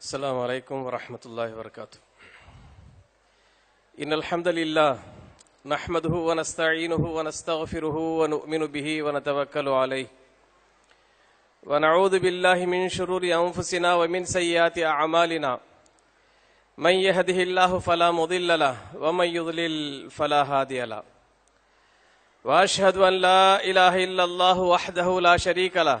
السلام عليكم ورحمة الله وبركاته إن الحمد لله نحمده ونستعينه ونستغفره ونؤمن به ونتوكل عليه ونعوذ بالله من شرور أنفسنا ومن سيئات أعمالنا من يهده الله فلا مضل له ومن يضلل فلا هادي له۔ وأشهد أن لا إله إلا الله وحده لا شريك له۔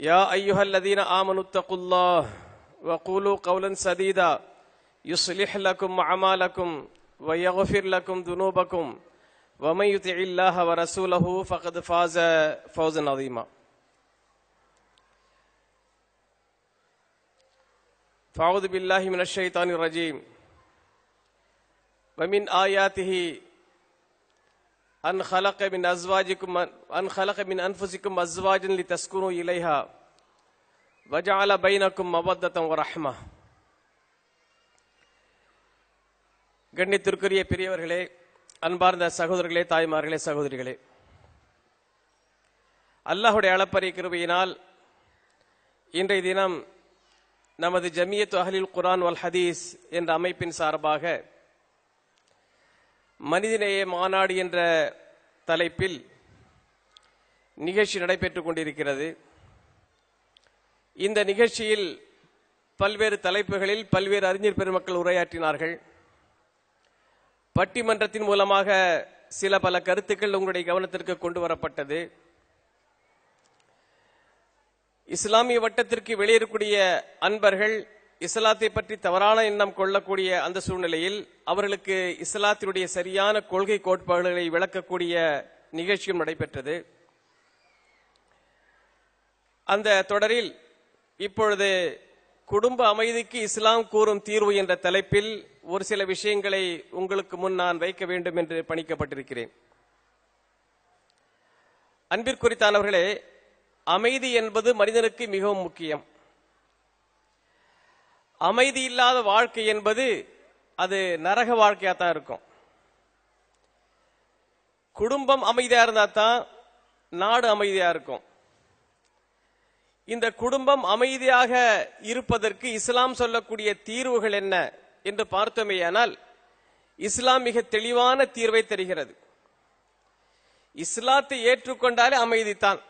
يا أيها الذين آمنوا اتقوا الله وقولوا قولا سديدا. يصلح لكم أعمالكم ويغفر لكم ذنوبكم. ومن يطع الله ورسوله فقد فاز فوزا عظيما. فأعوذ بالله من الشيطان الرجيم. ومن آياته أن خلق من أزواجكم أن خلق من أنفسكم أزواجا لتسكنوا إليها وجعل بينكم مودة ورحمة கண்ணித்திற்குரிய பெரியவர்களே அன்பார்ந்த சகோதரர்களே தாய்மார்களே சகோதரிகளே அல்லாஹுடைய அளப்பரிய கிருபையினால் இன்றைய தினம் நமது ஜமியத் அஹலில் குரான் வல் ஹதீஸ் என்ற அமைப்பின் சார்பாக மனிதநேய மாநாடு என்ற தலைப்பில் நிகழ்ச்சி நடைபெற்றுக் கொண்டிருக்கிறது. இந்த நிகழ்ச்சியில் பல்வேறு தலைப்புகளில் பல்வேறு அறிஞர் பெருமக்கள் உரையாற்றினார்கள். பட்டிமன்றத்தின் மூலமாக சில பல கருத்துக்கள் உங்களுடைய கவனத்திற்கு கொண்டு வரப்பட்டது. இஸ்லாமிய வட்டத்திற்கு வெளியேறக்கூடிய அன்பர்கள் இஸ்லாத்தை பற்றி தவறான எண்ணம் கொள்ளக்கூடிய அந்த சூழ்நிலையில் அவர்களுக்கு இஸ்லாத்தினுடைய சரியான கொள்கை கோட்பாடுகளை விளக்கக்கூடிய நிகழ்ச்சியும் நடைபெற்றது. அந்த தொடரில் இப்பொழுது குடும்ப அமைதிக்கு இஸ்லாம் கூறும் தீர்வு என்ற தலைப்பில் ஒரு சில விஷயங்களை உங்களுக்கு முன் நான் வைக்க வேண்டும் என்று பணிக்கப்பட்டிருக்கிறேன். அன்பிற்குறித்தானவர்களே அமைதி என்பது மனிதனுக்கு மிகவும் முக்கியம். அமைதி இல்லாத வாழ்க்கை என்பது அது நரக வாழ்க்கையா தான் இருக்கும். குடும்பம் அமைதியா இருந்தா தான் நாடு அமைதியா இருக்கும். இந்த குடும்பம் அமைதியாக இருப்பதற்கு இஸ்லாம் சொல்லக்கூடிய தீர்வுகள் என்ன என்று பார்த்தோமேயானால் இஸ்லாம் மிக தெளிவான தீர்வை தருகிறது. இஸ்லாத்தை ஏற்றுக்கொண்டாலே அமைதிதான்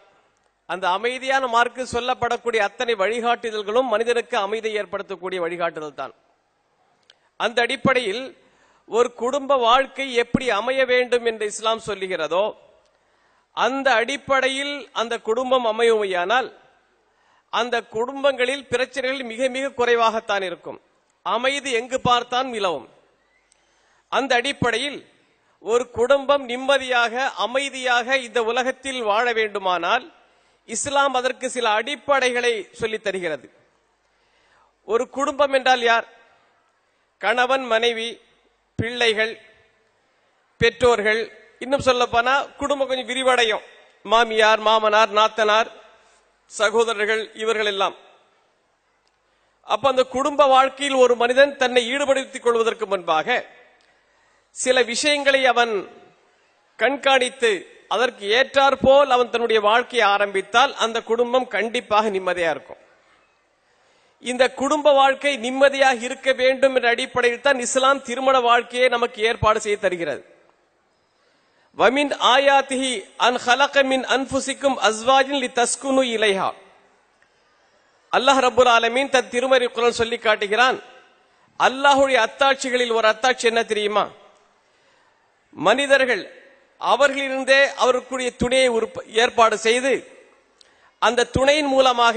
அந்த அமைதியான மார்க்கு சொல்லப்படக்கூடிய அத்தனை வழிகாட்டுதல்களும் மனிதனுக்கு அமைதியை ஏற்படுத்தக்கூடிய வழிகாட்டுதல் தான். அந்த அடிப்படையில் ஒரு குடும்ப வாழ்க்கை எப்படி அமைய வேண்டும் என்று இஸ்லாம் சொல்லுகிறதோ அந்த அடிப்படையில் அந்த குடும்பம் அமையுமையானால் அந்த குடும்பங்களில் பிரச்சனைகள் மிக மிக குறைவாகத்தான் இருக்கும். அமைதி எங்கு பார்த்தான் நிலவும். அந்த அடிப்படையில் ஒரு குடும்பம் நிம்மதியாக அமைதியாக இந்த உலகத்தில் வாழ வேண்டுமானால் இஸ்லாம் அதற்கு சில அடிப்படைகளை சொல்லித் தருகிறது. ஒரு குடும்பம் என்றால் யார்? கணவன் மனைவி பிள்ளைகள் பெற்றோர்கள். இன்னும் சொல்ல போனா குடும்பம் கொஞ்சம் விரிவடையும். மாமியார் மாமனார் நாத்தனார் சகோதரர்கள் இவர்கள் எல்லாம். அப்ப அந்த குடும்ப வாழ்க்கையில் ஒரு மனிதன் தன்னை ஈடுபடுத்திக் கொள்வதற்கு முன்பாக சில விஷயங்களை அவன் கண்காணித்து அதற்கு ஏற்றார் போல் அவன் தன்னுடைய வாழ்க்கையை ஆரம்பித்தால் அந்த குடும்பம் கண்டிப்பாக நிம்மதியா இருக்கும். இந்த குடும்ப வாழ்க்கை நிம்மதியாக இருக்க வேண்டும் என்ற அடிப்படையில் தான் இஸ்லாம் திருமண வாழ்க்கையை நமக்கு ஏற்பாடு செய்ய தருகிறது. வமின் ஆயாத்திஹி அன் ஹலக மின் அன்புசிக்கும் அஸ்வாஜின் லி தஸ்குனு இலைஹா. அல்லாஹ் ரபுல் ஆலமீன் தன் திருமறை குரல் சொல்லி காட்டுகிறான் அல்லாஹுடைய அத்தாட்சிகளில் ஒரு அத்தாட்சி என்ன தெரியுமா? மனிதர்கள் அவர்களிருந்தே அவருக்குரிய துணையை ஏற்பாடு செய்து அந்த துணையின் மூலமாக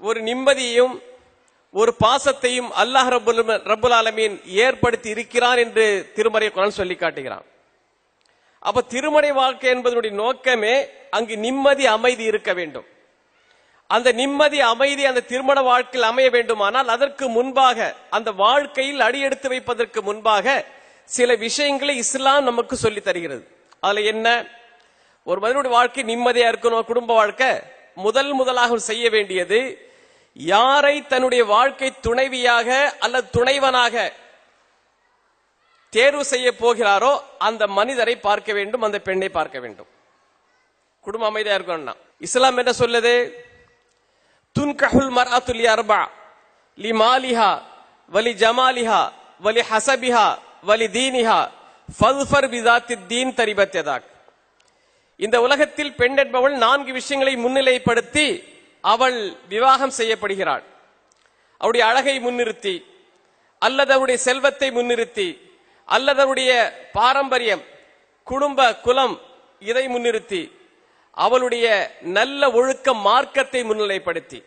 ஒரு நிம்மதியையும் ஒரு பாசத்தையும் அல்லாஹ் ரபுல் ரபுல் ஆலமீன் ஏற்படுத்தி இருக்கிறார் என்று திருமறை குரல் சொல்லி காட்டுகிறான். அப்ப திருமறை வாழ்க்கை என்பதனுடைய நோக்கமே அங்கு நிம்மதி அமைதி இருக்க வேண்டும். அந்த நிம்மதி அமைதி அந்த திருமண வாழ்க்கையில் அமைய வேண்டுமானால் அதற்கு முன்பாக அந்த வாழ்க்கையில் அடியெடுத்து வைப்பதற்கு முன்பாக சில விஷயங்களை இஸ்லாம் நமக்கு சொல்லி தருகிறது. அதுல என்ன? ஒரு மனிதனுடைய வாழ்க்கை நிம்மதியா இருக்கணும் குடும்ப வாழ்க்கை. முதல் முதலாக செய்ய வேண்டியது யாரை தன்னுடைய வாழ்க்கை துணைவியாக அல்லது துணைவனாக தேர்வு செய்ய போகிறாரோ அந்த மனிதரை பார்க்க வேண்டும் அந்த பெண்ணை பார்க்க வேண்டும். குடும்ப அமைதியா இருக்கணும்னா. இஸ்லாம் என்ன சொல்லுது? துன்கஹுல் மராத்துலி அர்பா லி மாலிஹா வலி ஜமாலிஹா வலி ஹசபிஹா வலி தீனிஹா ஃபல்ஃபர் பிதாத்தி தீன் தரிபத்தியதாக். இந்த உலகத்தில் பெண் என்பவள் நான்கு விஷயங்களை முன்னிலைப்படுத்தி அவள் விவாகம் செய்யப்படுகிறாள். அவருடைய அழகை முன்னிறுத்தி அல்லது அவருடைய செல்வத்தை முன்னிறுத்தி அல்லது அவருடைய பாரம்பரியம் குடும்ப குலம் இதை முன்னிறுத்தி அவளுடைய நல்ல ஒழுக்க மார்க்கத்தை முன்னிலைப்படுத்தி.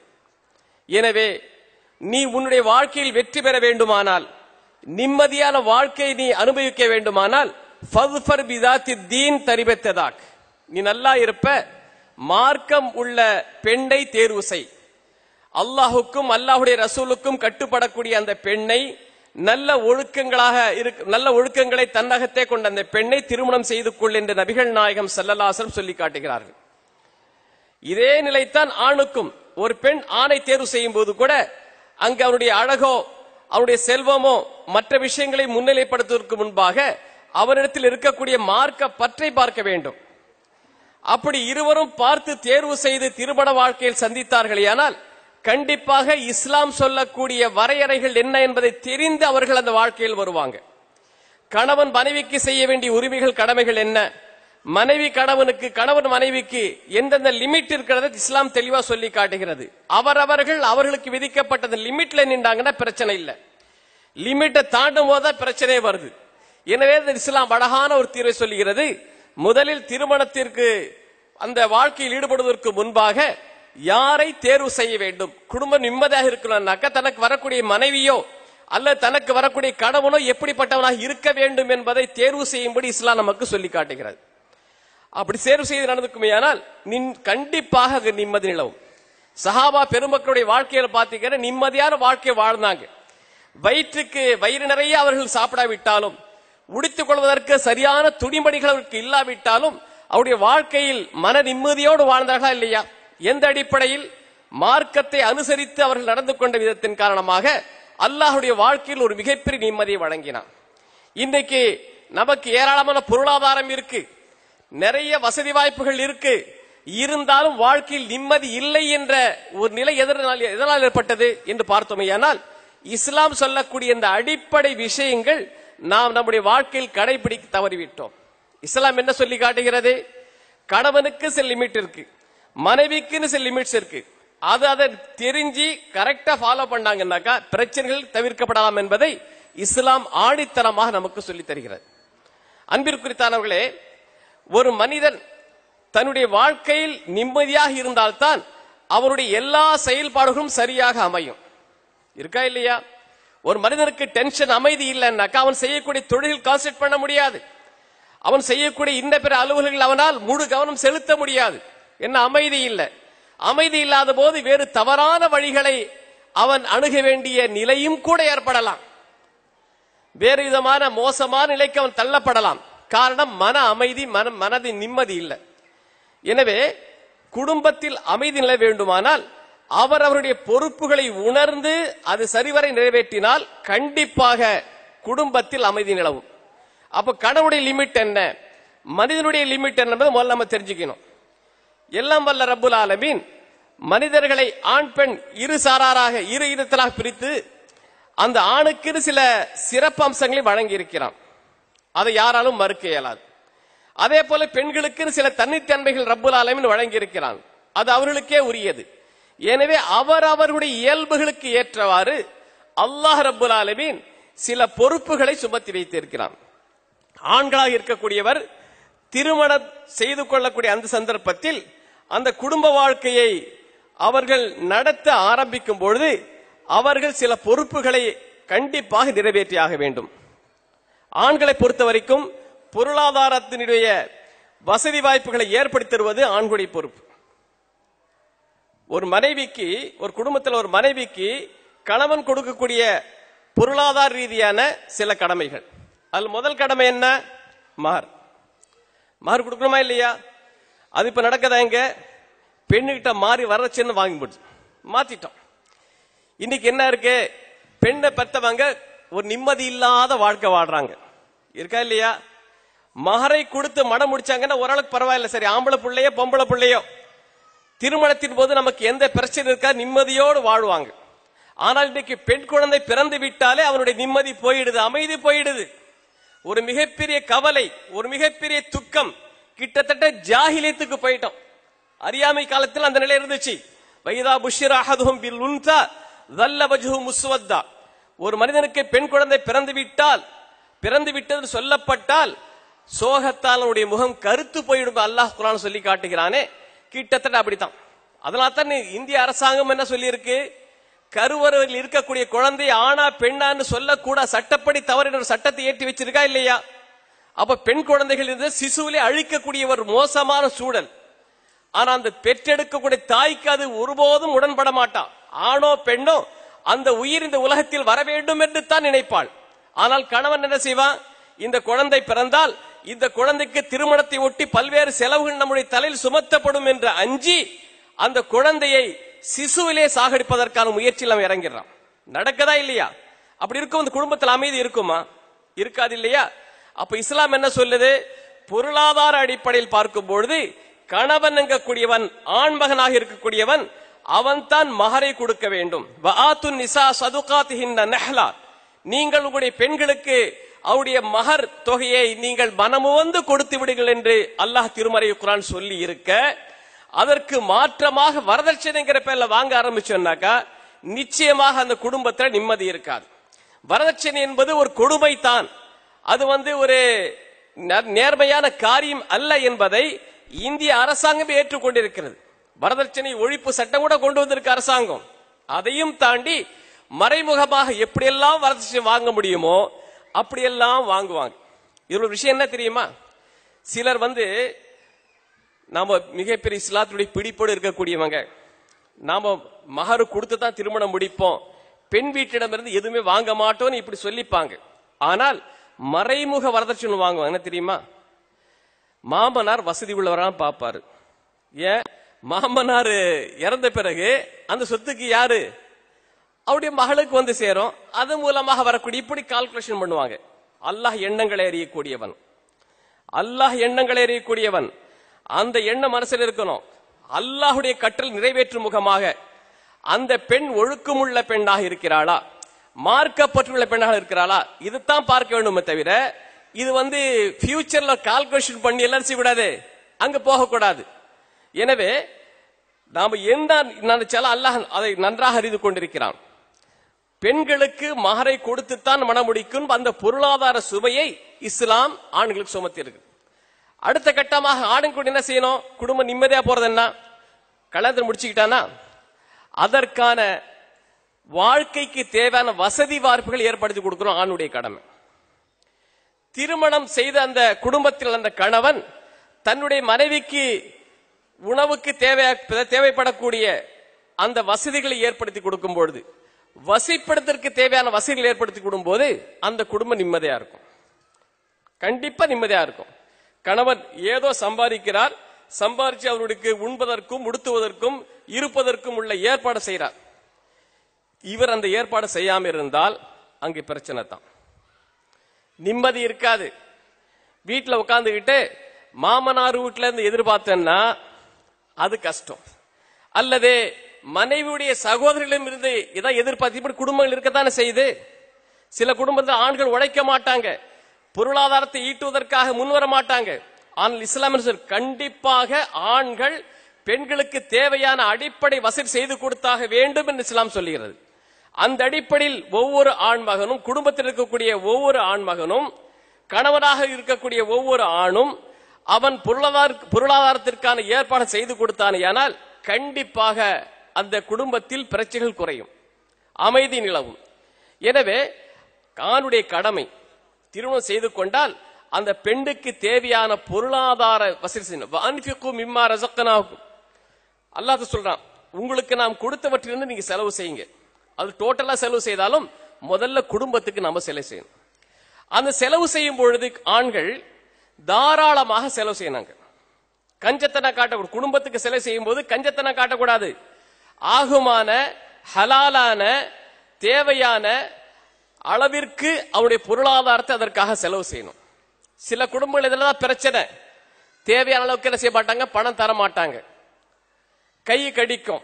எனவே நீ உன்னுடைய வாழ்க்கையில் வெற்றி பெற வேண்டுமானால் நிம்மதியான வாழ்க்கையை நீ அனுபவிக்க வேண்டுமானால் தீன் தரிபத்ததாக் நீ நல்லா இருப்ப மார்க்கம் உள்ள பெண்ணை தேர்வு செய். அல்லாஹுக்கும் அல்லாஹுடைய ரசூலுக்கும் கட்டுப்படக்கூடிய அந்த பெண்ணை நல்ல ஒழுக்கங்களாக இருக்கு நல்ல ஒழுக்கங்களை தன்னகத்தே கொண்ட அந்த பெண்ணை திருமணம் செய்து கொள் என்று நபிகள் நாயகம் செல்லலாசரம் சொல்லி காட்டுகிறார்கள். இதே நிலைத்தான் ஆணுக்கும். ஒரு பெண் ஆணை தேர்வு செய்யும் போது கூட அங்கு அவருடைய அழகோ அவருடைய செல்வமோ மற்ற விஷயங்களை முன்னிலைப்படுத்துவதற்கு முன்பாக அவரிடத்தில் இருக்கக்கூடிய மார்க்க பற்றை பார்க்க வேண்டும். அப்படி இருவரும் பார்த்து தேர்வு செய்து திருமண வாழ்க்கையில் சந்தித்தார்களேயானால் கண்டிப்பாக இஸ்லாம் சொல்லக்கூடிய வரையறைகள் என்ன என்பதை தெரிந்து அவர்கள் அந்த வாழ்க்கையில் வருவாங்க. கணவன் மனைவிக்கு செய்ய வேண்டிய உரிமைகள் கடமைகள் என்ன? மனைவி கணவனுக்கு கணவன் மனைவிக்கு எந்தெந்த லிமிட் இருக்கிறத இஸ்லாம் தெளிவா சொல்லி காட்டுகிறது. அவரவர்கள் அவர்களுக்கு விதிக்கப்பட்டது லிமிட்ல நின்றாங்கன்னா பிரச்சனை இல்லை. லிமிட்டை தாண்டும் போதுதான் பிரச்சனையே வருது. எனவே இந்த இஸ்லாம் அழகான ஒரு தீர்வை சொல்லுகிறது. முதலில் திருமணத்திற்கு அந்த வாழ்க்கையில் ஈடுபடுவதற்கு முன்பாக யாரை தேர்வு செய்ய வேண்டும்? குடும்பம் நிம்மதியாக இருக்கணும்னாக்க தனக்கு வரக்கூடிய மனைவியோ அல்ல தனக்கு வரக்கூடிய கணவனோ எப்படிப்பட்டவனாக இருக்க வேண்டும் என்பதை தேர்வு செய்யும்படி இஸ்லாம் நமக்கு சொல்லி காட்டுகிறது. அப்படி சேர்வு செய்து நடந்துக்குமேயானால் நின் கண்டிப்பாக நிம்மதி நிலவும். சஹாபா பெருமக்களுடைய வாழ்க்கையில பாத்தீங்கன்னா நிம்மதியான வாழ்க்கை வாழ்ந்தாங்க. வயிற்றுக்கு வயிறு நிறைய அவர்கள் சாப்பிடாவிட்டாலும் உடித்துக் கொள்வதற்கு சரியான துணிமணிகள் அவருக்கு இல்லாவிட்டாலும் அவருடைய வாழ்க்கையில் மன நிம்மதியோடு வாழ்ந்தார்களா இல்லையா? எந்த அடிப்படையில்? மார்க்கத்தை அனுசரித்து அவர்கள் நடந்து கொண்ட விதத்தின் காரணமாக அல்லாஹுடைய வாழ்க்கையில் ஒரு மிகப்பெரிய நிம்மதியை வழங்கினான். இன்னைக்கு நமக்கு ஏராளமான பொருளாதாரம் இருக்கு. நிறைய வசதி வாய்ப்புகள் இருக்கு. இருந்தாலும் வாழ்க்கையில் நிம்மதி இல்லை என்ற ஒரு நிலை எதனால் எதனால் ஏற்பட்டது என்று பார்த்தோமேயானால் இஸ்லாம் சொல்லக்கூடிய இந்த அடிப்படை விஷயங்கள் நாம் நம்முடைய வாழ்க்கையில் கடைபிடிக்க தவறிவிட்டோம். இஸ்லாம் என்ன சொல்லி காட்டுகிறது? கணவனுக்கு சில லிமிட் இருக்கு. மனைவிக்குன்னு சில லிமிட்ஸ் இருக்கு. அது அதை தெரிஞ்சு கரெக்டா ஃபாலோ பண்ணாங்கன்னாக்கா பிரச்சனைகள் தவிர்க்கப்படலாம் என்பதை இஸ்லாம் ஆணித்தனமாக நமக்கு சொல்லித் தருகிறது. அன்பிற்குறித்தானவர்களே ஒரு மனிதன் தன்னுடைய வாழ்க்கையில் நிம்மதியாக இருந்தால்தான் அவருடைய எல்லா செயல்பாடுகளும் சரியாக அமையும். இருக்கா இல்லையா? ஒரு மனிதனுக்கு டென்ஷன் அமைதி இல்லைன்னாக்கா அவன் செய்யக்கூடிய தொழில் கான்சென்ட் பண்ண முடியாது. அவன் செய்யக்கூடிய இன்ன பிற அலுவல்கள் அவனால் முழு கவனம் செலுத்த முடியாது. என்ன அமைதி இல்லை. அமைதி இல்லாத போது வேறு தவறான வழிகளை அவன் அணுக வேண்டிய நிலையும் கூட ஏற்படலாம். வேறு விதமான மோசமான நிலைக்கு அவன் தள்ளப்படலாம். காரணம் மன அமைதி மன மனதின் நிம்மதி இல்லை. எனவே குடும்பத்தில் அமைதி நிலை வேண்டுமானால் அவர் அவருடைய பொறுப்புகளை உணர்ந்து அது சரிவரை நிறைவேற்றினால் கண்டிப்பாக குடும்பத்தில் அமைதி நிலவும். அப்ப கடவுளுடைய லிமிட் என்ன? மனிதனுடைய லிமிட் என்பது முதல்ல நம்ம தெரிஞ்சுக்கணும். எல்லாம் வல்ல ரப்புல் ஆலமீன் மனிதர்களை ஆண் பெண் இரு சாராராக இரு இடத்திலாக பிரித்து அந்த ஆணுக்கு சில சிறப்பு அம்சங்களை வழங்கி இருக்கிறான் அதை யாராலும் மறுக்க இயலாது. அதே போல பெண்களுக்கு சில தன்னித்தன்மைகள் ரப்புல் ஆலமின் வழங்கி இருக்கிறான் அது அவர்களுக்கே உரியது. எனவே அவர் அவர்களுடைய இயல்புகளுக்கு ஏற்றவாறு அல்லாஹ் ரப்புல் ஆலமின் சில பொறுப்புகளை சுமத்தி வைத்திருக்கிறான். ஆண்களாக இருக்கக்கூடியவர் திருமணம் செய்து கொள்ளக்கூடிய அந்த சந்தர்ப்பத்தில் அந்த குடும்ப வாழ்க்கையை அவர்கள் நடத்த ஆரம்பிக்கும் பொழுது அவர்கள் சில பொறுப்புகளை கண்டிப்பாக நிறைவேற்றியாக வேண்டும். ஆண்களை பொறுத்த வரைக்கும் பொருளாதாரத்தினுடைய வசதி வாய்ப்புகளை ஏற்படுத்தி தருவது ஆண்களுடைய பொறுப்பு. ஒரு மனைவிக்கு ஒரு குடும்பத்தில் ஒரு மனைவிக்கு கணவன் கொடுக்கக்கூடிய பொருளாதார ரீதியான சில கடமைகள். அதில் முதல் கடமை என்ன? மார். மாறு கொடுக்கணுமா இல்லையா? அது இப்ப நடக்குதா எங்க பெண்ணுகிட்ட மாறி வரச்சுன்னு வாங்கி போச்சு மாத்திட்டோம். இன்னைக்கு என்ன இருக்கு? பெண்ணை பெற்றவங்க ஒரு நிம்மதி இல்லாத வாழ்க்கை வாழ்றாங்க. இருக்கா இல்லையா? மகரை கொடுத்து மடம் முடிச்சாங்கன்னா ஓரளவுக்கு பரவாயில்ல. சரி ஆம்பளை பிள்ளையோ பொம்பளை பிள்ளையோ. திருமணத்தின் போது நமக்கு எந்த பிரச்சனை இருக்கா? நிம்மதியோடு வாழ்வாங்க. ஆனால் இன்னைக்கு பெண் குழந்தை பிறந்து விட்டாலே அவனுடைய நிம்மதி போயிடுது அமைதி போயிடுது. ஒரு மிகப்பெரிய கவலை ஒரு மிகப்பெரிய துக்கம் கிட்டத்தட்ட ஜாகிலியத்துக்கு போயிட்டோம். அறியாமை காலத்தில் அந்த நிலை இருந்துச்சு. வைதா புஷிர் அஹதுஹும் பில் உன்தா தல்ல வஜ்ஹு முஸ்வத்தா. ஒரு மனிதனுக்கு பெண் குழந்தை பிறந்து விட்டால் பிறந்து விட்டது சொல்லப்பட்டால் சோகத்தால் அவனுடைய முகம் கருத்து போயிடும் அல்லாஹ் குரான் சொல்லி காட்டுகிறானே. கிட்டத்தட்ட அப்படித்தான். அதனால தான் இந்திய அரசாங்கம் என்ன சொல்லியிருக்கு? கருவறையில் இருக்கக்கூடிய குழந்தை ஆனா பெண்ணான்னு சொல்லக்கூட சட்டப்படி தவறு என்ற சட்டத்தை ஏற்றி வச்சிருக்கா இல்லையா? அப்ப பெண் குழந்தைகள் இருந்து சிசுவிலே அழிக்கக்கூடிய ஒரு மோசமான சூழல். ஆனா அந்த பெற்றெடுக்கக்கூடிய தாய்க்கு அது ஒருபோதும் உடன்பட மாட்டான். ஆணோ பெண்ணோ அந்த உயிர் இந்த உலகத்தில் வர வேண்டும் என்று தான் நினைப்பாள். ஆனால் கணவன் என்ன செய்வான்? இந்த குழந்தை பிறந்தால் இந்த குழந்தைக்கு திருமணத்தை ஒட்டி பல்வேறு செலவுகள் நம்முடைய தலையில் சுமத்தப்படும் என்று அஞ்சி அந்த குழந்தையை சிசுவிலே சாகடிப்பதற்கான முயற்சியில் அவன் இறங்கிடுறான். நடக்கதா இல்லையா? அப்படி இருக்கும் அந்த குடும்பத்தில் அமைதி இருக்குமா? இருக்காது இல்லையா? அப்ப இஸ்லாம் என்ன சொல்லுது? பொருளாதார அடிப்படையில் பார்க்கும் பொழுது கணவன் என்கக்கூடியவன் ஆண்மகனாக இருக்கக்கூடியவன் அவன் தான் மகரை கொடுக்க வேண்டும். நிசா சதுகாத்திஹின்ன நெஹ்லா. நீங்கள் உங்களுடைய பெண்களுக்கு அவருடைய மகர் தொகையை நீங்கள் மனமுவந்து கொடுத்து விடுங்கள் என்று அல்லாஹ் திருமறை குரான் சொல்லி இருக்க அதற்கு மாற்றமாக வரதட்சணைங்கிற பேர்ல வாங்க ஆரம்பிச்சோம்னாக்கா நிச்சயமாக அந்த குடும்பத்துல நிம்மதி இருக்காது. வரதட்சணை என்பது ஒரு கொடுமை தான். அது வந்து ஒரு நேர்மையான காரியம் அல்ல என்பதை இந்திய அரசாங்கம் ஏற்றுக்கொண்டிருக்கிறது. வரதட்சணை ஒழிப்பு சட்டம் கூட கொண்டு வந்திருக்கு அரசாங்கம். அதையும் தாண்டி மறைமுகமாக எப்படியெல்லாம் வரதட்சணை வாங்க முடியுமோ அப்படியெல்லாம் வாங்குவாங்க. இதோட விஷயம் என்ன தெரியுமா? சிலர் வந்து நாம மிகப்பெரிய இஸ்லாத்துடைய பிடிப்போடு இருக்கக்கூடியவங்க. நாம மகரு கொடுத்து தான் திருமணம் முடிப்போம். பெண் வீட்டிடமிருந்து எதுவுமே வாங்க மாட்டோம்னு இப்படி சொல்லிப்பாங்க. ஆனால் மறைமுக வரதட்சணை வாங்குவாங்க. என்ன தெரியுமா? மாமனார் வசதி உள்ளவரான்னு பார்ப்பாரு. ஏன்? மாமனார் இறந்த பிறகு அந்த சொத்துக்கு யாரு? அவருடைய மகளுக்கு வந்து சேரும். அது மூலமாக வரக்கூடிய இப்படி கால்குலேஷன் பண்ணுவாங்க. அல்லாஹ் எண்ணங்களை அறியக்கூடியவன். அல்லாஹ் எண்ணங்களை அறியக்கூடியவன். அந்த எண்ணம் மனசில் இருக்கணும். அல்லாஹுடைய கற்றல் நிறைவேற்றும் முகமாக அந்த பெண் ஒழுக்கமுள்ள பெண்ணாக இருக்கிறாளா? மார்க்கப்பற்றுள்ள பெண்ணாக இருக்கிறாளா? இதுதான் பார்க்க வேண்டுமே தவிர இது வந்து ஃபியூச்சர்ல கால்குலேஷன் பண்ணி எல்லாம் செய்யக்கூடாது. அங்க போகக்கூடாது. எனவே நாம எந்த நினைச்சாலும் அல்லாஹ் அதை நன்றாக அறிந்து கொண்டிருக்கிறான். பெண்களுக்கு மகரை கொடுத்துத்தான் மணமுடிக்கும் அந்த பொருளாதார சுமையை இஸ்லாம் ஆண்களுக்கு சுமத்தியிருக்கு. அடுத்த கட்டமாக ஆணுக்கு என்ன செய்யணும்? குடும்பம் நிம்மதியா போறது என்ன? கல்யாணத்தை முடிச்சுக்கிட்டானா? அதற்கான வாழ்க்கைக்கு தேவையான வசதி வாய்ப்புகள் ஏற்படுத்தி கொடுக்கணும் ஆணுடைய கடமை. திருமணம் செய்த அந்த குடும்பத்தில் அந்த கணவன் தன்னுடைய மனைவிக்கு உணவுக்கு தேவை தேவைப்படக்கூடிய அந்த வசதிகளை ஏற்படுத்தி கொடுக்கும் பொழுது வசிப்படுத்திற்கு தேவையான வசதிகள் ஏற்படுத்தி கொடுக்கும்போது அந்த குடும்பம் நிம்மதியா இருக்கும். கண்டிப்பா நிம்மதியா இருக்கும். கணவன் ஏதோ சம்பாதிக்கிறார் சம்பாதிச்சு அவருக்கு உண்பதற்கும் உடுத்துவதற்கும் இருப்பதற்கும் உள்ள ஏற்பாடு செய்கிறார் இவர் அந்த ஏற்பாடு செய்யாம இருந்தால் அங்கே பிரச்சனை தான். நிம்மதி இருக்காது. வீட்டில் உட்காந்துக்கிட்டு மாமனார் வீட்டில இருந்து எதிர்பார்த்தேன்னா அது கஷ்டம். அல்லது மனைவியுடைய சகோதரிடம் இருந்து இதான் எதிர்பார்த்து இப்படி குடும்பங்கள் இருக்கத்தானே செய்யுது? சில குடும்பத்தில் ஆண்கள் உழைக்க மாட்டாங்க. பொருளாதாரத்தை ஈட்டுவதற்காக முன்வர மாட்டாங்க. ஆனால் இஸ்லாம் கண்டிப்பாக ஆண்கள் பெண்களுக்கு தேவையான அடிப்படை வசதி செய்து கொடுத்தாக வேண்டும் என்று இஸ்லாம் சொல்லுகிறது. அந்த அடிப்படையில் ஒவ்வொரு ஆண்மகனும் குடும்பத்தில் இருக்கக்கூடிய ஒவ்வொரு ஆண்மகனும் கணவனாக இருக்கக்கூடிய ஒவ்வொரு ஆணும் அவன் பொருளாதார பொருளாதாரத்திற்கான ஏற்பாடு செய்து கொடுத்தானேயானால் கண்டிப்பாக அந்த குடும்பத்தில் பிரச்சனைகள் குறையும். அமைதி நிலவும். எனவே ஆணுடைய கடமை திருமணம் செய்து கொண்டால் அந்த பெண்ணுக்கு தேவையான பொருளாதார வசதி செய்யணும். வஅன்ஃபிகு மிம்மா சொல்றான் உங்களுக்கு நாம் கொடுத்தவற்றிலிருந்து நீங்க செலவு செய்யுங்க. அது டோட்டலா செலவு செய்தாலும் முதல்ல குடும்பத்துக்கு நம்ம செலவு செய்யணும். அந்த செலவு செய்யும் பொழுது ஆண்கள் தாராளமாக செலவு செய்யணுங்க கஞ்சத்தனை காட்ட குடும்பத்துக்கு செலவு செய்யும் போது கஞ்சத்தனை காட்டக்கூடாது. ஆகுமான ஹலாலான தேவையான அளவிற்கு அவருடைய பொருளாதாரத்தை அதற்காக செலவு செய்யணும். சில குடும்பங்கள் இதில் தான் பிரச்சனை. தேவையான அளவுக்கு என்ன செய்ய மாட்டாங்க? பணம் தர மாட்டாங்க. கை கடிக்கும்.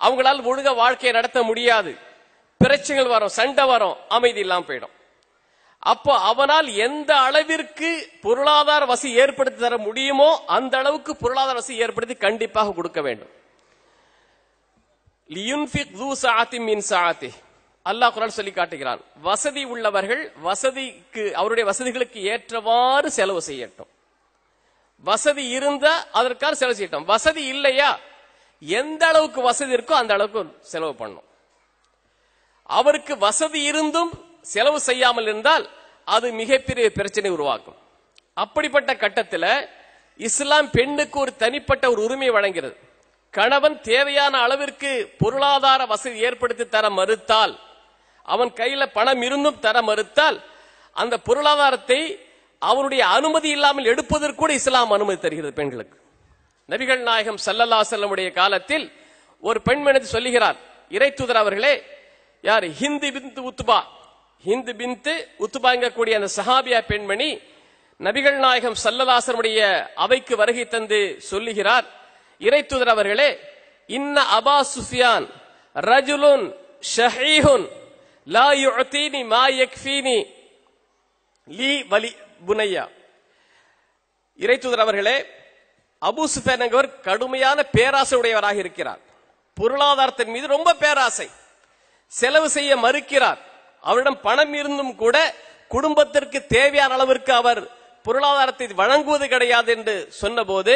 அவங்களால் ஒழுங்க வாழ்க்கையை நடத்த முடியாது. பிரச்சனைகள் வரும் சண்டை வரும் அமைதி இல்லாமல் போயிடும். அப்போ அவனால் எந்த அளவிற்கு பொருளாதார வசதி ஏற்படுத்தி தர முடியுமோ அந்த அளவுக்கு பொருளாதார வசதி ஏற்படுத்தி கண்டிப்பாக கொடுக்க வேண்டும். லியுன்ஃபிக் து சாத்தி மின் சாத்தி அல்லாஹ் குரான் சொல்லி காட்டுகிறான் வசதி உள்ளவர்கள் வசதிக்கு அவருடைய வசதிகளுக்கு ஏற்றவாறு செலவு செய்யட்டும். வசதி இருந்தா அதற்காக செலவு செய்யட்டும். வசதி இல்லையா எந்த அளவுக்கு வசதி இருக்கோ அந்த அளவுக்கு செலவு பண்ணும். அவருக்கு வசதி இருந்தும் செலவு செய்யாமல் இருந்தால் அது மிகப்பெரிய பிரச்சனை உருவாக்கும். அப்படிப்பட்ட கட்டத்தில் இஸ்லாம் பெண்ணுக்கு ஒரு தனிப்பட்ட ஒரு உரிமை வழங்கிறது கணவன் தேவையான அளவிற்கு பொருளாதார வசதி ஏற்படுத்தி தர மறுத்தால் அவன் கையில பணம் இருந்தும் தர மறுத்தால் அந்த பொருளாதாரத்தை அவனுடைய அனுமதி இல்லாமல் எடுப்பதற்கு கூட இஸ்லாம் அனுமதி தருகிறது பெண்களுக்கு. நபிகள் நாயகம் சல்லல்லா செல்லமுடைய காலத்தில் ஒரு பெண்மணி சொல்லுகிறார் இறைத்துதர் அவர்களே யார்? ஹிந்து பிந்து உத்துபா ஹிந்து பிந்து உத்துபாங்கக்கூடிய அந்த சஹாபியா பெண்மணி நபிகள் நாயகம் சல்லதாசனுடைய அவைக்கு வருகை தந்து சொல்லுகிறார் இறைத்துதர் அவர்களே இன்ன அபா சுஃபியான் ரஜுலுன் ஷஹீஹுன் லா யுஅதீனி மா யக்ஃபீனி லீ வலி புனையா. இறைத்துதர் அவர்களே அபு சுஃபியான் என்பவர் கடுமையான பேராசை உடையவராக இருக்கிறார். பொருளாதாரத்தின் மீது ரொம்ப பேராசை. செலவு செய்ய மறுக்கிறார். அவரிடம் பணம் இருந்தும் கூட குடும்பத்திற்கு தேவையான அளவிற்கு அவர் பொருளாதாரத்தை வழங்குவது கிடையாது என்று சொன்னபோது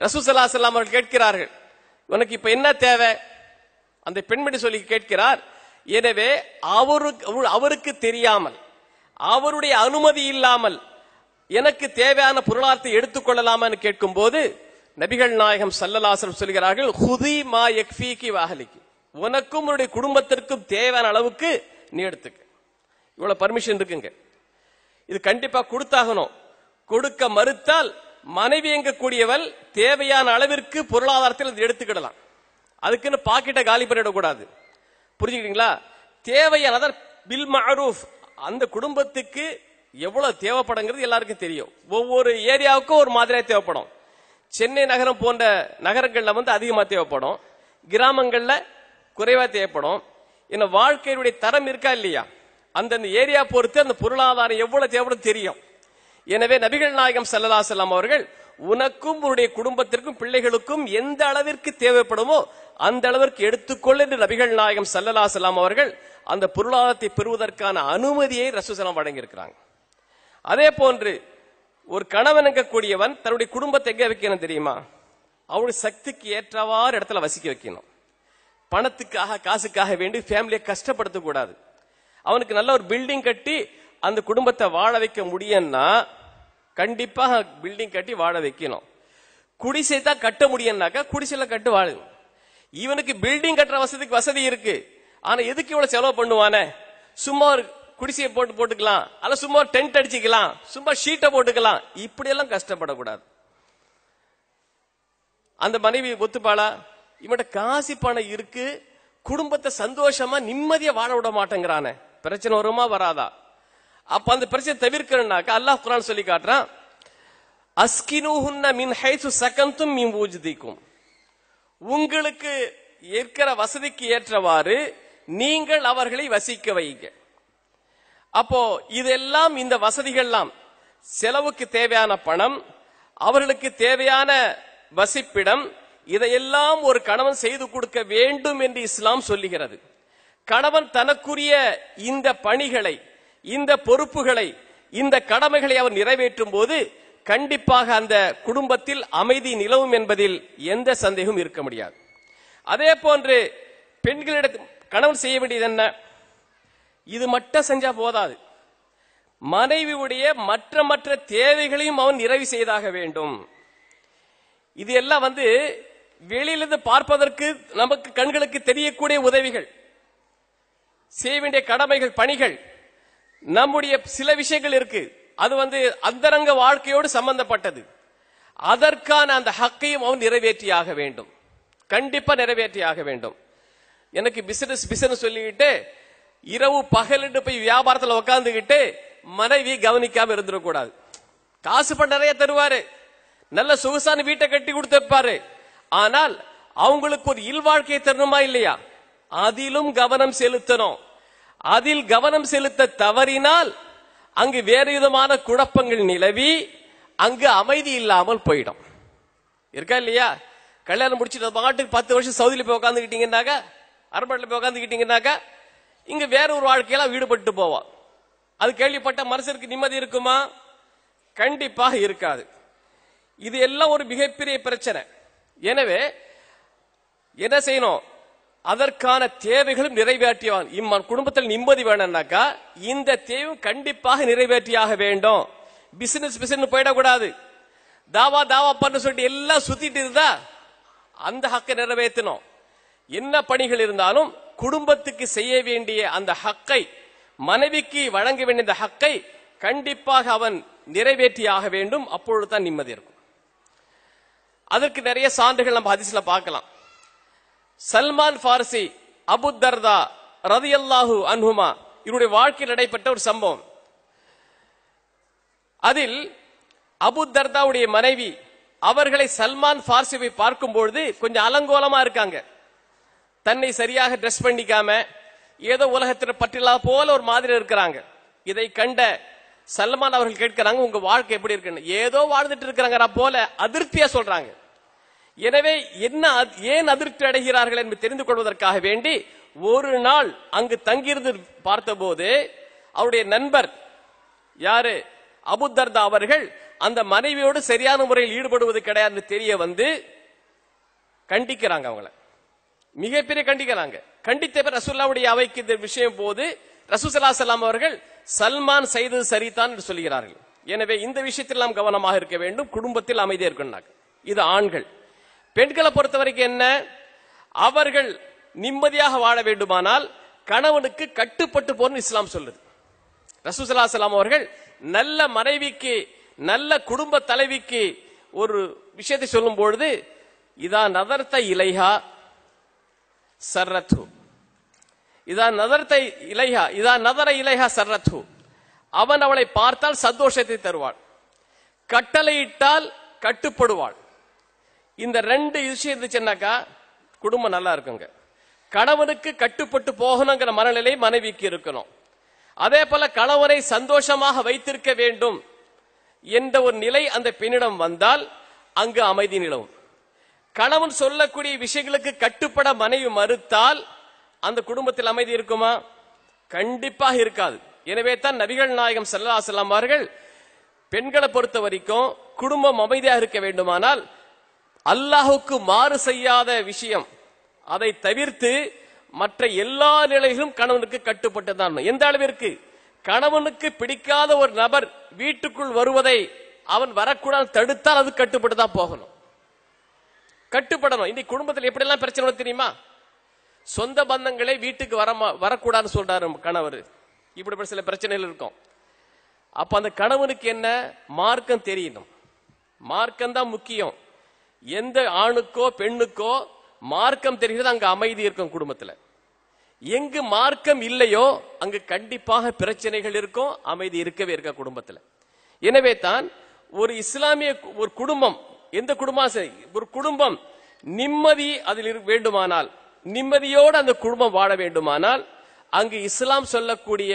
ரசூசல்லா செல்லாம் அவர்கள் கேட்கிறார்கள். உனக்கு இப்ப என்ன தேவை? அந்த பெண்மணி சொல்லி கேட்கிறார் எனவே அவருக்கு அவருக்கு தெரியாமல் அவருடைய அனுமதி இல்லாமல் எனக்கு தேவையான பொருளாதாரத்தை எடுத்துக்கொள்ளலாமான்னு கேட்கும் போது நபிகள் நாயகம் சல்லலாசலம் சொல்கிறார்கள் ஹுதி மா எக்ஃபீகி வாகலிக்கு உனக்கும் உன்னுடைய குடும்பத்திற்கும் தேவையான அளவுக்கு நீ எடுத்துக்க. இவ்வளவு பர்மிஷன் இருக்குங்க. இது கண்டிப்பா கொடுத்தாகணும். கொடுக்க மறுத்தால் மனைவி எங்கக்கூடியவள் தேவையான அளவிற்கு பொருளாதாரத்தில் எடுத்துக்கிடலாம். அதுக்குன்னு பாக்கெட்டை காலி பண்ணிடக்கூடாது. புரிஞ்சுக்கிட்டீங்களா? தேவையானதான் பில் மரூஃப் அந்த குடும்பத்துக்கு எவ்வளவு தேவைப்படுங்கிறது எல்லாருக்கும் தெரியும். ஒவ்வொரு ஏரியாவுக்கும் ஒரு மாதிரியா தேவைப்படும். சென்னை நகரம் போன்ற நகரங்கள்ல வந்து அதிகமா தேவைப்படும். கிராமங்கள்ல குறைவா தேவைப்படும். என்ன வாழ்க்கையினுடைய தரம் இருக்கா இல்லையா? அந்தந்த ஏரியா பொறுத்து அந்த பொருளாதாரம் எவ்வளவு தேவைப்படும் தெரியும். எனவே நபிகள் நாயகம் சல்லல்லா செல்லம் அவர்கள் உனக்கும் உன்னுடைய குடும்பத்திற்கும் பிள்ளைகளுக்கும் எந்த அளவிற்கு தேவைப்படுமோ அந்த அளவிற்கு எடுத்துக்கொள் என்று நபிகள் நாயகம் சல்லல்லா செல்லாம் அவர்கள் அந்த பொருளாதாரத்தை பெறுவதற்கான அனுமதியை ரசூசலம் வழங்கியிருக்கிறாங்க. அதே போன்று ஒரு கணவன் இருக்கக்கூடியவன் தன்னுடைய குடும்பத்தை எங்க வைக்கணும் தெரியுமா? அவருடைய சக்திக்கு ஏற்றவாறு இடத்துல வசிக்க வைக்கணும். பணத்துக்காக காசுக்காக வேண்டி ஃபேமிலியை கஷ்டப்படுத்த கூடாது. அவனுக்கு நல்ல ஒரு பில்டிங் கட்டி அந்த குடும்பத்தை வாழ வைக்க முடியும்னா கண்டிப்பாக பில்டிங் கட்டி வாழ வைக்கணும். குடிசை தான் கட்ட முடியும்னாக்கா குடிசையில கட்டு வாழும் இவனுக்கு பில்டிங் கட்டுற வசதிக்கு வசதி இருக்கு. ஆனா எதுக்கு இவ்வளவு செலவு பண்ணுவானே? சும்மா ஒரு குடிசையை போட்டு போட்டுக்கலாம். அல்ல சும்மா டென்ட் அடிச்சுக்கலாம். சும்மா ஷீட்டை போட்டுக்கலாம். இப்படி எல்லாம் கஷ்டப்படக்கூடாது. அந்த மனைவி ஒத்துப்பாளா? இவன்கிட்ட காசி பணம் இருக்கு குடும்பத்தை சந்தோஷமா நிம்மதியா வாழ விட மாட்டேங்கிறானே. பிரச்சனை வருமா வராதா? அப்ப அந்த பிரச்சனை தவிர்க்கணும்னாக்கா அல்லாஹ் குரான் சொல்லி காட்டுறான் அஸ்கினுஹுன்ன மின் ஹைசு சகந்தும் மின் ஊஜ்திக்கும். உங்களுக்கு இருக்கிற வசதிக்கு ஏற்றவாறு நீங்கள் அவர்களை வசிக்க வைங்க. அப்போ இதெல்லாம் இந்த வசதிகள்லாம் செலவுக்கு தேவையான பணம் அவர்களுக்கு தேவையான வசிப்பிடம் இதையெல்லாம் ஒரு கணவன் செய்து கொடுக்க வேண்டும் என்று இஸ்லாம் சொல்லுகிறது. கணவன் தனக்குரிய இந்த பணிகளை இந்த பொறுப்புகளை இந்த கடமைகளை அவர் நிறைவேற்றும் போது கண்டிப்பாக அந்த குடும்பத்தில் அமைதி நிலவும் என்பதில் எந்த சந்தேகமும் இருக்க முடியாது. அதே போன்று பெண்களிடம் கணவன் செய்ய வேண்டியது என்ன? இது மட்டும் செஞ்சா போதாது. மனைவியுடைய மற்ற மற்ற தேவைகளையும் அவன் நிறைவு செய்தாக வேண்டும். இது எல்லாம் வந்து வெளியிலிருந்து பார்ப்பதற்கு நமக்கு கண்களுக்கு தெரியக்கூடிய உதவிகள் செய்ய வேண்டிய கடமைகள் பணிகள் நம்முடைய சில விஷயங்கள் இருக்கு. அது வந்து அந்தரங்க வாழ்க்கையோடு சம்பந்தப்பட்டது. அதற்கான அந்த ஹக்கையும் அவன் நிறைவேற்றியாக வேண்டும். கண்டிப்பா நிறைவேற்றியாக வேண்டும். எனக்கு பிசினஸ் பிசினஸ் சொல்லிக்கிட்டு இரவு பகலிட்டு போய் வியாபாரத்தில் உட்காந்துக்கிட்டு மனைவி கவனிக்காம இருந்துடக்கூடாது. காசு பண்ண நிறைய தருவாரு. நல்ல சொகுசான வீட்டை கட்டி கொடுத்திருப்பாரு ஆனால் அவங்களுக்கு ஒரு இல்வாழ்க்கையை தரணுமா இல்லையா? அதிலும் கவனம் செலுத்தணும். அதில் கவனம் செலுத்த தவறினால் அங்கு வேறு விதமான குழப்பங்கள் நிலவி அங்கு அமைதி இல்லாமல் போயிடும். இருக்கா இல்லையா? கல்யாணம் முடிச்சுட்டு பாட்டுக்கு பத்து வருஷம் சவுதியில போய் உட்காந்துக்கிட்டீங்கன்னாக்க அரண்மனையில் போய் உட்காந்துக்கிட்டீங்கன்னாக்க இங்க வேற ஒரு வாழ்க்கையெல்லாம் ஈடுபட்டு போவோம். அது கேள்விப்பட்ட மனசருக்கு நிம்மதி இருக்குமா? கண்டிப்பாக இருக்காது. இது எல்லாம் ஒரு மிகப்பெரிய பிரச்சனை. எனவே என்ன செய்யணும்? அதற்கான தேவைகளும் நிறைவேற்றியவான். இம்மன் குடும்பத்தில் நிம்மதி வேணும்னாக்கா இந்த தேவையும் கண்டிப்பாக நிறைவேற்றியாக வேண்டும். பிசினஸ் பிசினஸ் போயிடக்கூடாது. தாவா தாவா பண்ண சொல்லிட்டு எல்லாம் சுத்திட்டு இருந்தா அந்த ஹக்கை நிறைவேற்றணும். என்ன பணிகள் இருந்தாலும் குடும்பத்துக்கு செய்ய வேண்டிய அந்த ஹக்கை மனைவிக்கு வழங்க வேண்டிய ஹக்கை கண்டிப்பாக அவன் நிறைவேற்றியாக வேண்டும். அப்பொழுதுதான் நிம்மதி இருக்கும். அதற்கு நிறைய சான்றுகள் நம்ம ஹதீஸ்ல பார்க்கலாம். சல்மான் ஃபார்சி அபு தர்தா ரதியல்லாஹு அன்ஹுமா இவருடைய வாழ்க்கையில் நடைபெற்ற ஒரு சம்பவம். அதில் அபு தர்தாவுடைய மனைவி அவர்களை சல்மான் பார்சிவை பார்க்கும் பொழுது கொஞ்சம் அலங்கோலமா இருக்காங்க. தன்னை சரியாக ட்ரெஸ் பண்ணிக்காம ஏதோ உலகத்தில் பற்றிலா போல ஒரு மாதிரி இருக்கிறாங்க. இதை கண்ட சல்மான் அவர்கள் கேட்கிறாங்க உங்க வாழ்க்கை எப்படி இருக்குன்னு? ஏதோ வாழ்ந்துட்டு இருக்கிறாங்க போல அதிருப்தியா சொல்றாங்க. எனவே என்ன ஏன் அதிருப்தி அடைகிறார்கள் என்று தெரிந்து கொள்வதற்காக வேண்டி ஒரு நாள் அங்கு தங்கியிருந்து பார்த்தபோது அவருடைய நண்பர் யாரு? அபுதர்தா அவர்கள் அந்த மனைவியோடு சரியான முறையில் ஈடுபடுவது கிடையாது தெரிய வந்து கண்டிக்கிறாங்க அவங்கள. மிகப்பெரிய கண்டிக்கிறாங்க. கண்டித்த பிறகு ரசூல்லாவுடைய அவைக்கு இந்த விஷயம் போது ரசூசல்லா சலாம் அவர்கள் சல்மான் செய்தது சரிதான் என்று சொல்கிறார்கள் எனவே இந்த விஷயத்தில் நாம் கவனமாக இருக்க வேண்டும். குடும்பத்தில் அமைதியாக இருக்கணும் இது ஆண்கள். பெண்களை பொறுத்த வரைக்கும் என்ன? அவர்கள் நிம்மதியாக வாழ வேண்டுமானால் கணவனுக்கு கட்டுப்பட்டு போன்னு இஸ்லாம் சொல்லுது. ரசூசல்லா சலாம் அவர்கள் நல்ல மனைவிக்கு நல்ல குடும்ப தலைவிக்கு ஒரு விஷயத்தை சொல்லும் பொழுது இதா நதர்த்த இலைஹா சர்ரத்து இதா நதரத்தை இலைஹா இதா நதர இலைஹா சர்ரத்து அவன் அவளை பார்த்தால் சந்தோஷத்தை தருவாள். கட்டளையிட்டால் கட்டுப்படுவாள். இந்த ரெண்டு விஷயம் இருந்துச்சுன்னாக்கா குடும்பம் நல்லா இருக்குங்க. கணவனுக்கு கட்டுப்பட்டு போகணுங்கிற மனநிலை மனைவிக்கு இருக்கணும். அதே போல கணவனை சந்தோஷமாக வைத்திருக்க வேண்டும் என்ற ஒரு நிலை அந்த பெண்ணிடம் வந்தால் அங்கு அமைதி நிலவும். கணவன் சொல்லக்கூடிய விஷயங்களுக்கு கட்டுப்பட மனைவி மறுத்தால் அந்த குடும்பத்தில் அமைதி இருக்குமா? கண்டிப்பாக இருக்காது. எனவே தான் நபிகள் நாயகம் ஸல்லல்லாஹு அலைஹி அவர்கள் பெண்களை பொறுத்த வரைக்கும் குடும்பம் அமைதியாக இருக்க வேண்டுமானால் அல்லாஹுக்கு மாறு செய்யாத விஷயம் அதை தவிர்த்து மற்ற எல்லா நிலையிலும் கணவனுக்கு கட்டுப்பட்டு தான் எந்த அளவிற்கு? கணவனுக்கு பிடிக்காத ஒரு நபர் வீட்டுக்குள் வருவதை அவன் வரக்கூடாது தடுத்தால் அது கட்டுப்பட்டு தான் போகணும். கட்டுப்படணும். இன்னைக்கு குடும்பத்தில் எப்படியெல்லாம் பிரச்சனை தெரியுமா? சொந்த பந்தங்களே வீட்டுக்கு வர வரக்கூடாதுன்னு சொல்றாரு கணவர். இப்படிப்பட்ட சில பிரச்சனைகள் இருக்கும். அப்ப அந்த கணவனுக்கு என்ன? மார்க்கம் தெரியணும். மார்க்கம் தான் முக்கியம். எந்த ஆணுக்கோ பெண்ணுக்கோ மார்க்கம் தெரிகிறது அங்க அமைதி இருக்கும் குடும்பத்துல. எங்கு மார்க்கம் இல்லையோ அங்கு கண்டிப்பாக பிரச்சனைகள் இருக்கும் அமைதி இருக்கவே இருக்க குடும்பத்துல. எனவே தான் ஒரு இஸ்லாமிய ஒரு குடும்பம் எந்த குடும்பம் ஒரு குடும்பம் நிம்மதி அதில் இரு- வேண்டுமானால் நிம்மதியோடு அந்த குடும்பம் வாழ வேண்டுமானால் அங்கு இஸ்லாம் சொல்லக்கூடிய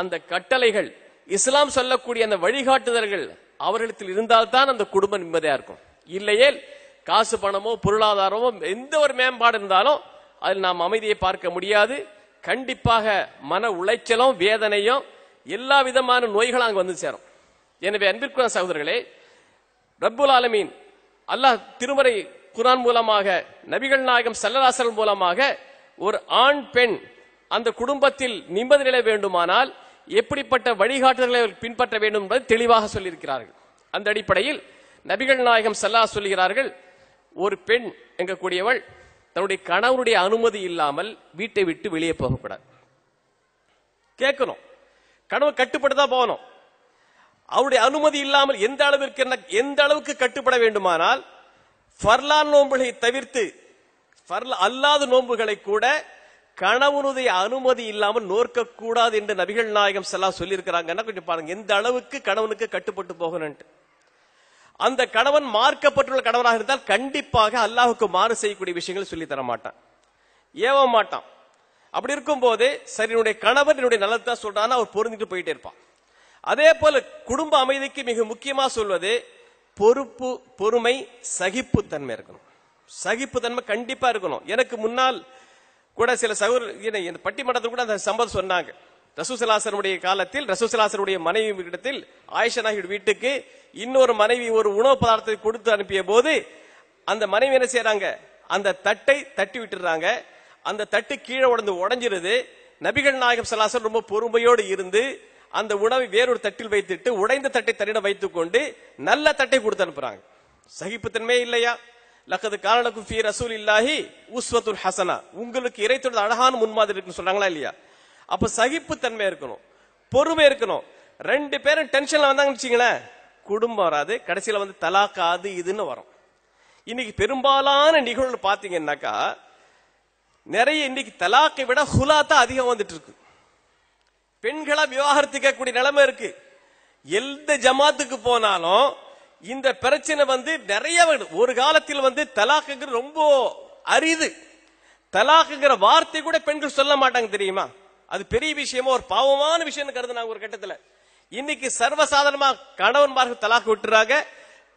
அந்த கட்டளைகள் இஸ்லாம் சொல்லக்கூடிய அந்த வழிகாட்டுதல்கள் அவர்களிடத்தில் இருந்தால்தான் அந்த குடும்பம் நிம்மதியா இருக்கும். இல்லையே காசு பணமோ பொருளாதாரமோ எந்த ஒரு மேம்பாடு இருந்தாலும் அதில் நாம் அமைதியை பார்க்க முடியாது. கண்டிப்பாக மன உளைச்சலும் வேதனையும் எல்லா விதமான நோய்களும் அங்கு வந்து சேரும். எனவே அன்பிற்குரிய சகோதரர்களே ரப்புல் ஆலமீன் அல்லாஹ் திருமறை குரான் மூலமாக நபிகள் நாயகம் சல்லல்லாசல் மூலமாக ஒரு ஆண் பெண் அந்த குடும்பத்தில் நிம்மதி நிலை வேண்டுமானால் எப்படிப்பட்ட வழிகாட்டுதல்களை அவர்கள் பின்பற்ற வேண்டும் என்பதை தெளிவாக சொல்லியிருக்கிறார்கள். அந்த அடிப்படையில் நபிகள் நாயகம் சல்லா சொல்லுகிறார்கள் ஒரு பெண் எங்கக்கூடியவள் தன்னுடைய கணவனுடைய அனுமதி இல்லாமல் வீட்டை விட்டு வெளியே போகக்கூடாது. கேட்கணும். கணவன் கட்டுப்பட்டு தான் போகணும். அவருடைய அனுமதி இல்லாமல் எந்த அளவிற்கு என்ன- எந்த அளவுக்கு கட்டுப்பட வேண்டுமானால் ஃபர்லான் நோன்புகளை தவிர்த்து அல்லாத நோன்புகளை கூட கணவனுடைய அனுமதி இல்லாமல் நோற்கக்கூடாது கூடாது என்று நபிகள் நாயகம் செல்லா சொல்லியிருக்கிறாங்கன்னா கொஞ்சம் பாருங்க. எந்த அளவுக்கு கணவனுக்கு கட்டுப்பட்டு போகணும்ட்டு அந்த கணவன் மார்க்கப்பட்டுள்ள கணவனாக இருந்தால் கண்டிப்பாக அல்லாஹுக்கு மாறு செய்யக்கூடிய விஷயங்களை சொல்லி தர மாட்டான். ஏவ மாட்டான். அப்படி இருக்கும்போது சரி என்னுடைய கணவன் என்னுடைய நல்லதான் சொல்றான்னு அவர் பொருந்திட்டு போயிட்டே இருப்பான். அதே போல குடும்ப அமைதிக்கு மிக முக்கியமா சொல்வது பொறுப்பு பொறுமை சகிப்புத்தன்மை இருக்கணும். சகிப்புத்தன்மை கண்டிப்பா இருக்கணும். எனக்கு முன்னால் கூட சில சகோதர பட்டிமன்றத்தில் கூட அந்த சம்பவம் சொன்னாங்க. ரசூசலாசனுடைய காலத்தில் ரசூசலாசனுடைய மனைவி இடத்தில் ஆயிஷா வீட்டுக்கு இன்னொரு மனைவி ஒரு உணவு பதார்த்தத்தை கொடுத்து அனுப்பிய போது அந்த மனைவி என்ன செய்யறாங்க அந்த தட்டை தட்டி விட்டுறாங்க. அந்த தட்டு கீழே உடந்து உடஞ்சிருது. நபிகள் நாயகம் சலாசன் ரொம்ப பொறுமையோடு இருந்து அந்த உணவை வேறொரு தட்டில் வைத்துட்டு உடைந்த தட்டை தன்னிடம் வைத்துக் கொண்டு நல்ல தட்டை கொடுத்து அனுப்புறாங்க. சகிப்புத்தன்மை இல்லையா? லக்கது காரணக்கும் ஃபீ ரசூல் இல்லாஹி உஸ்வத்துல் ஹசனா. உங்களுக்கு இறைத்தோட அழகான முன்மாதிரி இருக்குன்னு சொல்றாங்களா இல்லையா? அப்ப சகிப்புத்தன்மை இருக்கணும். பொறுமை இருக்கணும். ரெண்டு பேரும் டென்ஷன்ல வந்தாங்கன்னு வச்சுங்களேன் குடும்பம் வராது. கடைசியில வந்து தலாக்கா அது இதுன்னு வரும். இன்னைக்கு பெரும்பாலான நிகழ்வு பாத்தீங்கன்னாக்கா நிறைய இன்னைக்கு தலாக்கை விட ஹுலா தான் அதிகம் வந்துட்டு இருக்கு. பெண்களை விவாகரத்து கேட்கக்கூடிய நிலைமை இருக்கு. எந்த ஜமாத்துக்கு போனாலும் இந்த பிரச்சனை வந்து நிறைய வருது. ஒரு காலத்தில் வந்து தலாக்குங்கிற ரொம்ப அரிது. தலாக்குங்கிற வார்த்தை கூட பெண்கள் சொல்ல மாட்டாங்க தெரியுமா? அது பெரிய விஷயமா ஒரு பாவமான விஷயம்னு கருதுனாங்க ஒரு கட்டத்தில். இன்னைக்கு சர்வசாதாரணமா கணவன்மார்கள் தலாக்கு விட்டுறாங்க.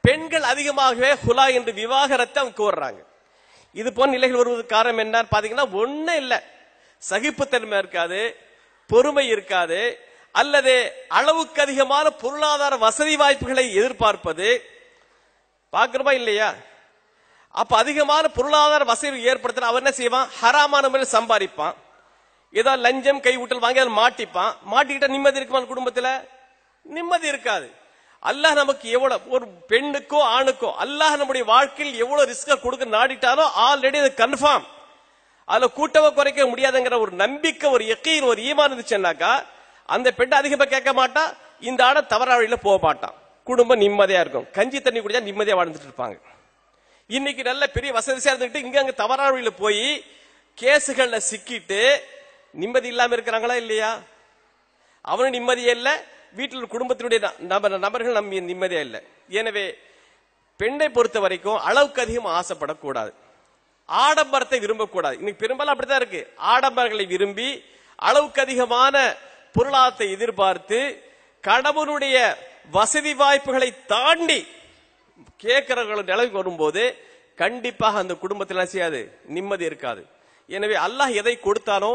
பெண்கள் அதிகமாகவே ஹுலா என்று விவாகரத்தை அவங்க கோர்றாங்க. இது போன்ற நிலைகள் வருவதற்கு காரணம் என்னன்னு பாத்தீங்கன்னா ஒன்னும் இல்லை. சகிப்புத்தன்மை இருக்காது. பொறுமை இருக்காது அல்லது அளவுக்கு அதிகமான பொருளாதார வசதி வாய்ப்புகளை எதிர்பார்ப்பது பார்க்கிறோமா இல்லையா? அப்ப அதிகமான பொருளாதார வசதி ஏற்படுத்த அவன் என்ன செய்வான்? ஹராமான முறையில் சம்பாதிப்பான். ஏதோ லஞ்சம் கை ஊட்டல் வாங்கி அதில் மாட்டிப்பான். மாட்டிக்கிட்ட நிம்மதி இருக்குமா குடும்பத்தில் குடும்பத்துல? நிம்மதி இருக்காது. அல்லாஹ் நமக்கு எவ்வளவு ஒரு பெண்ணுக்கோ ஆணுக்கோ அல்லாஹ் நம்முடைய வாழ்க்கையில் எவ்வளவு ரிஸ்க கொடுக்க நாடிட்டாரோ ஆல்ரெடி அது கன்ஃபார்ம் அதுல கூட்டவ குறைக்க முடியாதுங்கிற ஒரு நம்பிக்கை ஒரு எக்கையின் ஒரு ஈமான் இருந்துச்சுன்னாக்கா அந்த பெண் அதிகமா கேட்க மாட்டா இந்த ஆட தவறான வழியில போக மாட்டான் குடும்பம் நிம்மதியா இருக்கும். கஞ்சி தண்ணி குடிச்சா நிம்மதியா வாழ்ந்துட்டு இருப்பாங்க. இன்னைக்கு நல்ல பெரிய வசதியா இருந்துட்டு இங்க அங்க தவறான வழியில போய் கேசுகள்ல சிக்கிட்டு நிம்மதி இல்லாம இருக்கிறாங்களா இல்லையா? அவனும் நிம்மதியே இல்ல வீட்டில் குடும்பத்தினுடைய ந- நபர்கள் நம்பி நிம்மதியா இல்லை. எனவே பெண்ணை பொறுத்த வரைக்கும் அளவுக்கு அதிகம் ஆசைப்படக்கூடாது. ஆடம்பரத்தை விரும்பக்கூடாது. இன்னைக்கு பெரும்பாலும் அப்படித்தான் இருக்கு. ஆடம்பரங்களை விரும்பி அளவுக்கு அதிகமான பொருளாதாரத்தை எதிர்பார்த்து கணவனுடைய வசதி வாய்ப்புகளை தாண்டி கேட்கிறவர்கள் நிலைக்கு வரும்போது கண்டிப்பாக அந்த குடும்பத்தில் செய்யாது? நிம்மதி இருக்காது. எனவே அல்லாஹ் எதை கொடுத்தானோ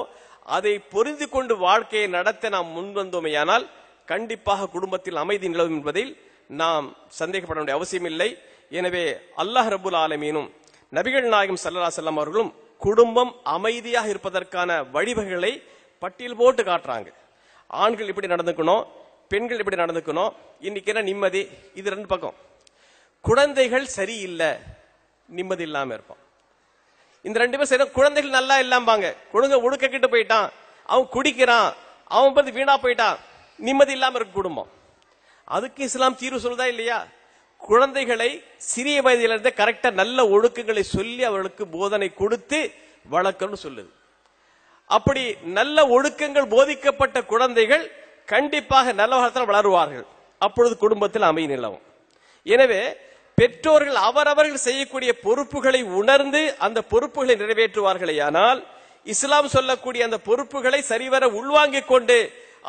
அதை புரிந்து கொண்டு வாழ்க்கையை நடத்த நாம் முன்வந்தோமேயானால் கண்டிப்பாக குடும்பத்தில் அமைதி நிலவும் என்பதில் நாம் சந்தேகப்பட வேண்டிய அவசியம் இல்லை எனவே அல்லாஹ் ரபுல் ஆலமீனும் நபிகள் நாயகம் சல்லா செல்லம் அவர்களும் குடும்பம் அமைதியாக இருப்பதற்கான வழிவகைகளை பட்டியல் போட்டு காட்டுறாங்க. ஆண்கள் இப்படி நடந்துக்கணும் பெண்கள் இப்படி நடந்துக்கணும் இன்னைக்கு என்ன நிம்மதி? இது ரெண்டு பக்கம். குழந்தைகள் சரியில்லை நிம்மதி இல்லாம இருப்பான் இந்த ரெண்டு பேரும் சரி குழந்தைகள் நல்லா இல்லாம்பாங்க. குழந்தை ஒடுக்க கிட்ட போயிட்டான் அவன் குடிக்கிறான் அவன் பார்த்து வீணா போயிட்டான் நிம்மதி இல்லாம இருக்கு குடும்பம். அதுக்கு இஸ்லாம் தீர்வு சொல்லுதா இல்லையா? குழந்தைகளை சிறிய வயதிலிருந்தே கரெக்டா நல்ல ஒழுக்கங்களை சொல்லி அவர்களுக்கு போதனை கொடுத்து வளர்க்கணும்னு சொல்லுது. அப்படி நல்ல ஒழுக்கங்கள் போதிக்கப்பட்ட குழந்தைகள் கண்டிப்பாக நல்ல காலத்தில் வளருவார்கள். அப்பொழுது குடும்பத்தில் அமை நிலவும். எனவே பெற்றோர்கள் அவரவர்கள் செய்யக்கூடிய பொறுப்புகளை உணர்ந்து அந்த பொறுப்புகளை நிறைவேற்றுவார்களேயானால் இஸ்லாம் சொல்லக்கூடிய அந்த பொறுப்புகளை சரிவர உள்வாங்கிக் கொண்டு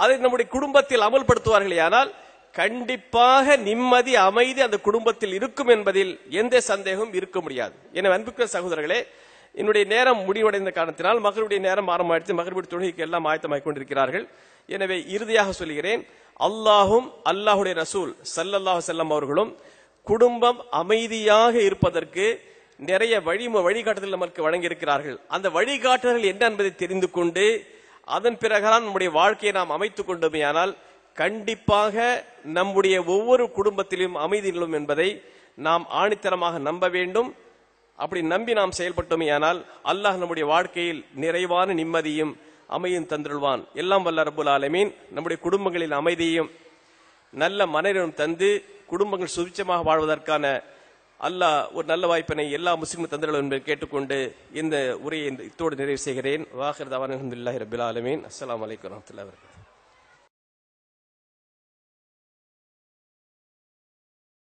அதை நம்முடைய குடும்பத்தில் அமல்படுத்துவார்களேயானால் கண்டிப்பாக நிம்மதி அமைதி அந்த குடும்பத்தில் இருக்கும் என்பதில் எந்த சந்தேகமும் இருக்க முடியாது. என அன்புக்கிற சகோதரர்களே என்னுடைய நேரம் முடிவடைந்த காரணத்தினால் மகளுடைய நேரம் ஆரம்பித்து மகளுடைய தொழுகைக்கு எல்லாம் ஆயத்தமாகிக் கொண்டிருக்கிறார்கள். எனவே இறுதியாக சொல்கிறேன் அல்லாஹும் அல்லாஹுடைய ரசூல் சல்லல்லாஹு செல்லம் அவர்களும் குடும்பம் அமைதியாக இருப்பதற்கு நிறைய வழி வழிகாட்டுதல் நமக்கு வழங்கியிருக்கிறார்கள். அந்த வழிகாட்டுதல் என்ன என்பதை தெரிந்து கொண்டு அதன் பிறகுதான் நம்முடைய வாழ்க்கையை நாம் அமைத்துக் கொண்டோமேயானால் கண்டிப்பாக நம்முடைய ஒவ்வொரு குடும்பத்திலும் அமைதி நிலவும் என்பதை நாம் ஆணித்தரமாக நம்ப வேண்டும். அப்படி நம்பி நாம் செயல்பட்டோமேயானால் அல்லாஹ் நம்முடைய வாழ்க்கையில் நிறைவான நிம்மதியும் அமையும் தந்துள்வான் எல்லாம் வல்ல ரப்புல் ஆலமீன். நம்முடைய குடும்பங்களில் அமைதியும் நல்ல மனநிலம் தந்து குடும்பங்கள் சுபிச்சமாக வாழ்வதற்கான அல்லாஹ் ஒரு நல்ல வாய்ப்பினை எல்லா முஸ்லிம் தந்திரலும் என்பதை கேட்டுக்கொண்டு இந்த உரையை இந்த- இத்தோடு நிறைவு செய்கிறேன். வாஹர் தவான் அஹமதுல்லாஹி ரபுல் ஆலமீன். அஸ்லாம் வலைக்கம் வரஹ்மத்துல்லாஹி